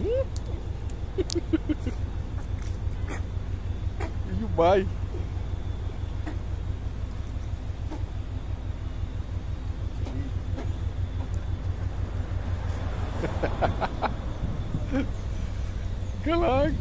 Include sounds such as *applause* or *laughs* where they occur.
you buy. *laughs* Good luck.